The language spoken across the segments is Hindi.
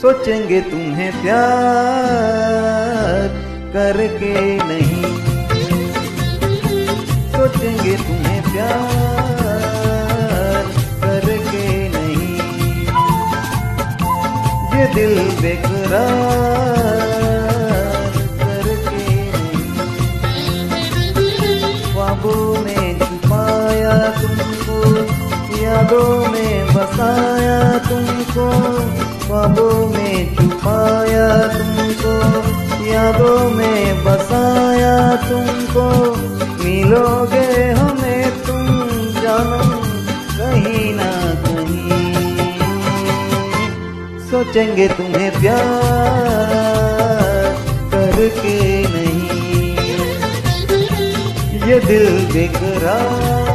सोचेंगे तुम्हें प्यार करके नहीं। सोचेंगे तुम्हें प्यार करके नहीं। ये दिल बेकरार करके नहीं। ख्वाबों में छुपाया तुमको, यादों में बसाया तुमको। ख्वाबों में छुपाया तुमको, यादों में बसाया तुमको। मिलोगे हमें तुम जानो, कहीं ना कहीं। सोचेंगे तुम्हें प्यार करके नहीं। ये दिल बेकरार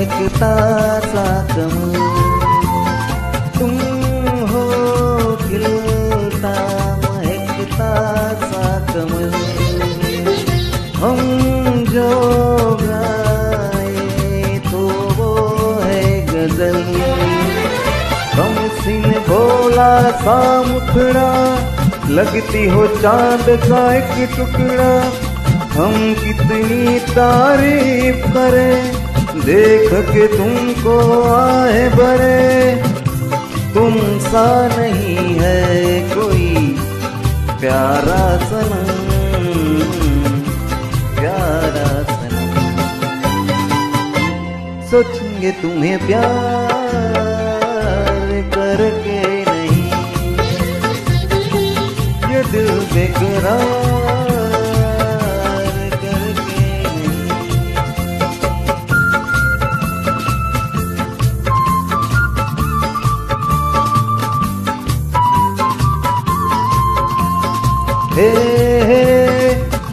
महकता सा कमल तुम हो खिलता महकता सा कमल हम जो गाए तो वो है गज़ल। हम सिन भोला सा मुखड़ा लगती हो चाँद का एक टुकड़ा। हम कितनी तारीफ़ करें देख के तुमको आए बड़े। तुम सा नहीं है कोई प्यारा सनम। प्यारा सनम। सोचेंगे तुम्हें प्यार करके नहीं। ये दिल बेकरार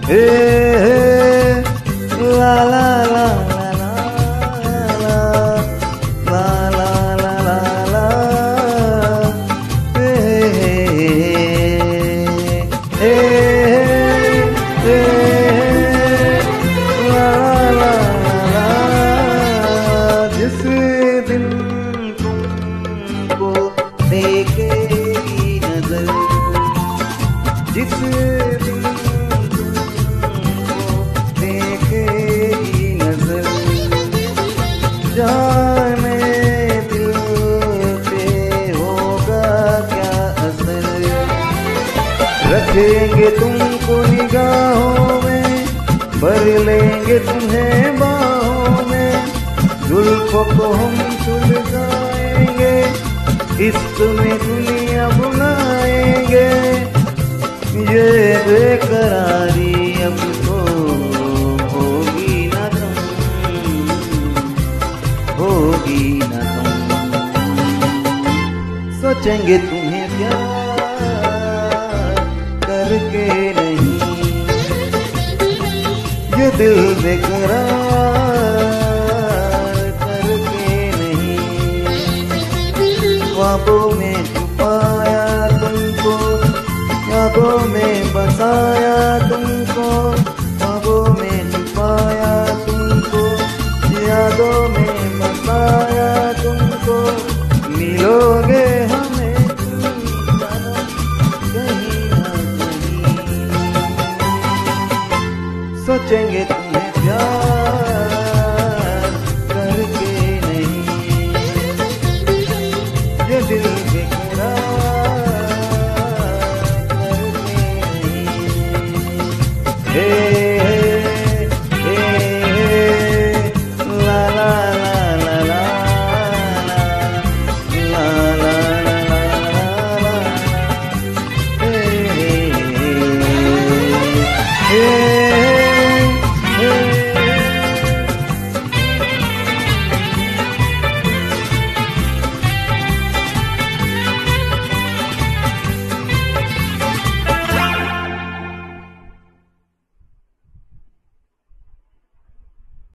ए, ए, ला ला ला जिस रखेंगे तुमको निगाहों में, भर लेंगे तुम्हें बाहों में। जुल्फों को हम सुलझाएँगे इश्क में दुनिया बुलाएँगे ये बेकरारी अब तो होगी ना तुम होगी ना तुम सोचेंगे तुम्हें प्यार ये दिल बेकरार करते नहीं। ख्वाबों में छुपाया तुमको ख्वाबों में बसाया तुमको, ख्वाबों में छुपाया तुमको, यादों में बसाया तुमको, मिलोगे